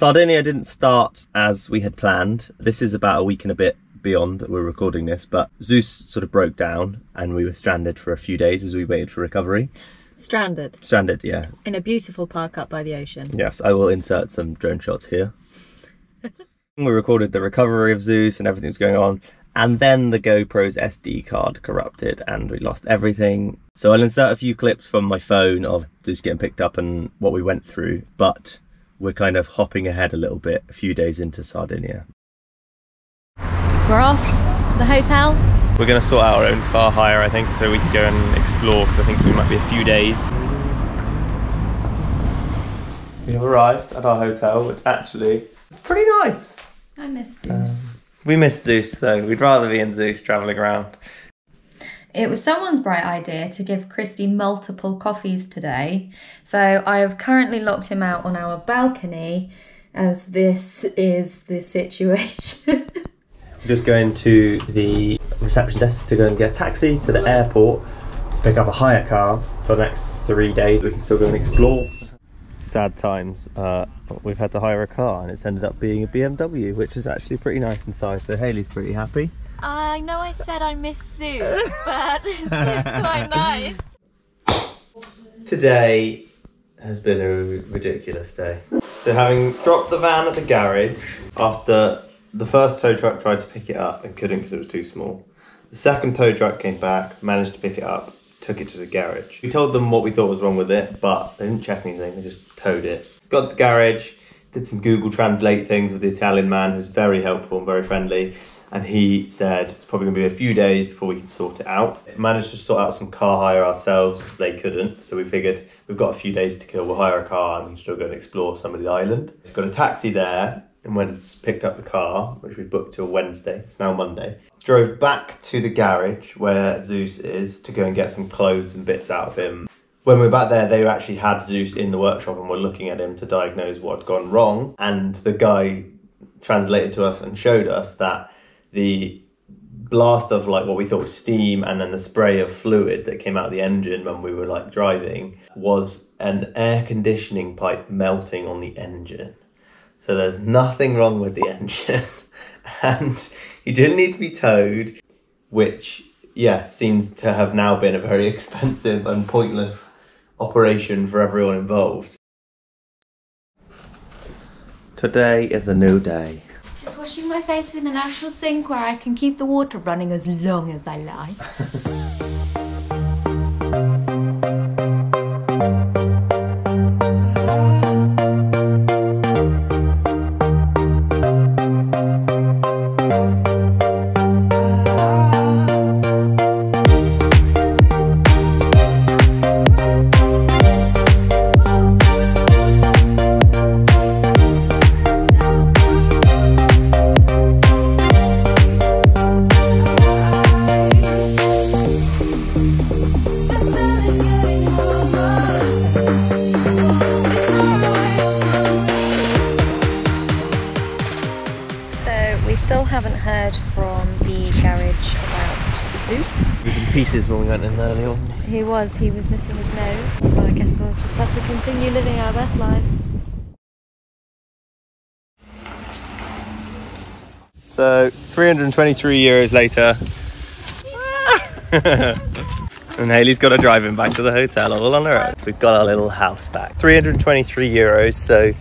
Sardinia didn't start as we had planned. This is about a week and a bit beyond that we're recording this, but Zeus sort of broke down and we were stranded for a few days as we waited for recovery. Stranded Stranded, yeah. in a beautiful park up by the ocean. Yes, I will insert some drone shots here. we recorded the recovery of Zeus and everything was going on, and then the GoPro's SD card corrupted and we lost everything. So I'll insert a few clips from my phone of Zeus getting picked up and what we went through, but we're kind of hopping ahead a little bit, a few days into Sardinia. We're off to the hotel. We're going to sort out our own car hire, I think, so we can go and explore because I think we might be a few days. We have arrived at our hotel, which actually is pretty nice. I miss um, Zeus. We miss Zeus though. We'd rather be in Zeus travelling around. It was someone's bright idea to give Christy multiple coffees today. So I have currently locked him out on our balcony as this is the situation. Just going to the reception desk to go and get a taxi to the airport to pick up a hire car for the next three days. We can still go and explore. Sad times. Uh, we've had to hire a car and it's ended up being a BMW, which is actually pretty nice inside. So Haley's pretty happy. I know I said I miss Zeus, but this is quite nice. Today has been a ridiculous day. So having dropped the van at the garage after the first tow truck tried to pick it up and couldn't because it was too small. The second tow truck came back, managed to pick it up, took it to the garage. We told them what we thought was wrong with it, but they didn't check anything, they just towed it. Got to the garage, did some Google Translate things with the Italian man who's very helpful and very friendly. And he said it's probably going to be a few days before we can sort it out. Managed to sort out some car hire ourselves because they couldn't. So we figured we've got a few days to kill. We'll hire a car and still go and explore some of the island. We've got a taxi there and went and picked up the car, which we booked till Wednesday. It's now Monday. Drove back to the garage where Zeus is to go and get some clothes and bits out of him. When we were back there, they actually had Zeus in the workshop and were looking at him to diagnose what had gone wrong. And the guy translated to us and showed us that the blast of like what we thought was steam and then the spray of fluid that came out of the engine when we were like driving was an air conditioning pipe melting on the engine. So there's nothing wrong with the engine. and he didn't need to be towed, which, yeah, seems to have now been a very expensive and pointless operation for everyone involved. Today is a new day. Just washing my face in an actual sink where I can keep the water running as long as I like. pieces when we went in earlier, wasn't he? He was, he was missing his nose. But I guess we'll just have to continue living our best life. So, 323 euros later. and Haley's got to drive him back to the hotel all on her own. We've got our little house back. 323 euros, so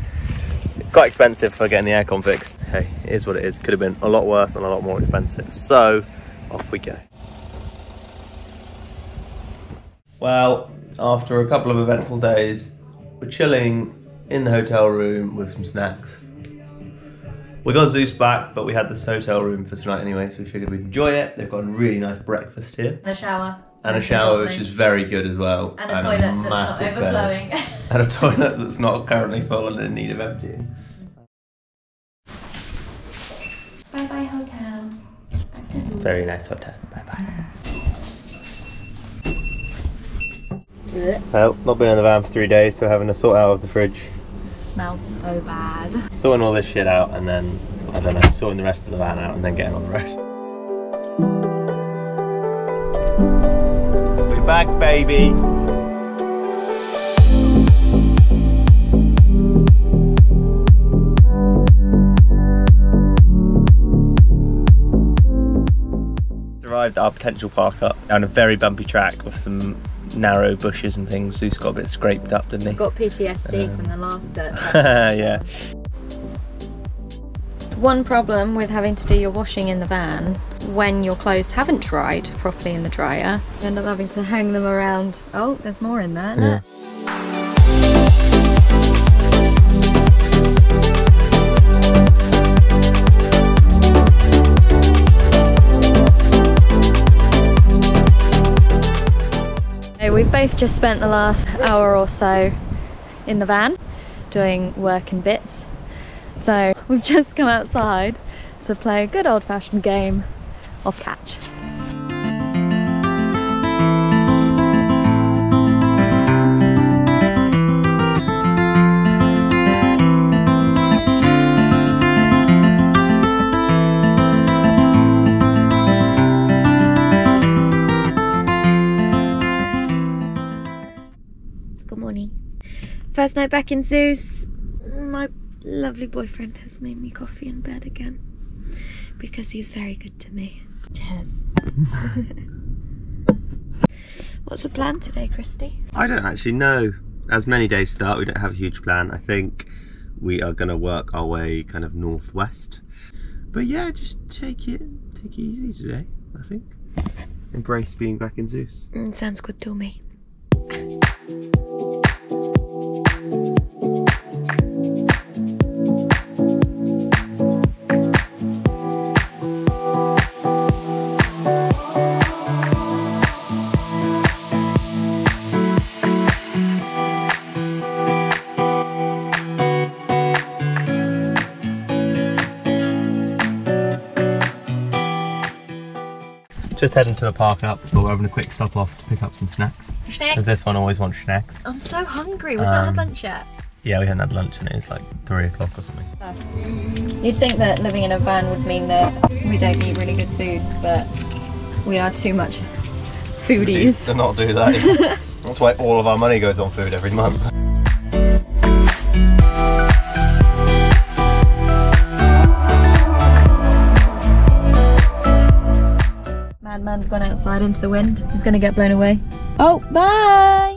quite expensive for getting the aircon fixed. Hey, it is what it is. Could have been a lot worse and a lot more expensive. So, off we go. Well, after a couple of eventful days, we're chilling in the hotel room with some snacks. We got Zeus back, but we had this hotel room for tonight anyway, so we figured we'd enjoy it. They've got a really nice breakfast here. And a shower. And a shower, which is very good as well. And a toilet that's not overflowing. And a toilet that's not currently full and in need of emptying. Bye bye, hotel. Back to Zeus. Very nice hotel. Well, not been in the van for three days, so having to sort out of the fridge. It smells so bad. Sorting all this shit out and then, I don't know, sorting the rest of the van out and then getting on the road. We're back, baby. arrived at our potential park up on a very bumpy track with some narrow bushes and things. Zeus got a bit scraped up, didn't he? Got PTSD um, from the last dirt. yeah. One problem with having to do your washing in the van when your clothes haven't dried properly in the dryer, you end up having to hang them around. Oh, there's more in there. look. Both just spent the last hour or so in the van doing work and bits. So we've just come outside to play a good old fashioned game of catch. First night back in Zeus. My lovely boyfriend has made me coffee in bed again because he's very good to me. Cheers. What's the plan today, Christy? I don't actually know. As many days start, we don't have a huge plan. I think we are going to work our way kind of northwest. But yeah, just take it, take it easy today. I think. Embrace being back in Zeus. Mm, sounds good to me. Just heading to the park up, but we're having a quick stop off to pick up some snacks. Because this one always wants snacks. I'm so hungry. We've not had Um, lunch yet. Yeah, we hadn't had lunch and it's like three o'clock or something. You'd think that living in a van would mean that we don't eat really good food, but we are too much foodies. To not do that. That's why all of our money goes on food every month. Madman's gone outside into the wind. He's gonna get blown away. Oh, bye!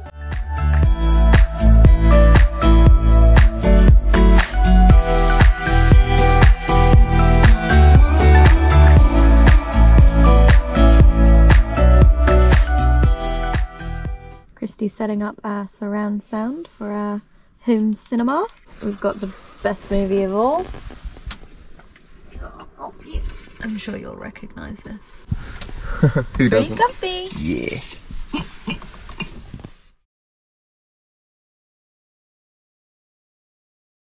Christy's setting up our surround sound for our home cinema. We've got the best movie of all. I'm sure you'll recognise this. Who Very comfy. Yeah.